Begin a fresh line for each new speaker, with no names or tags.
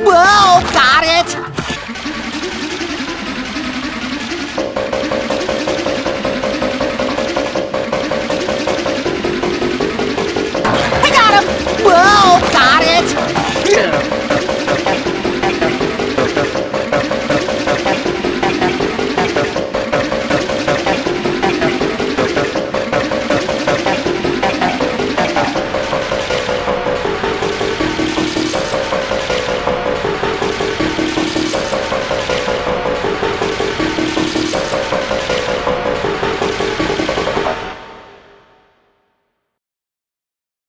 Whoa!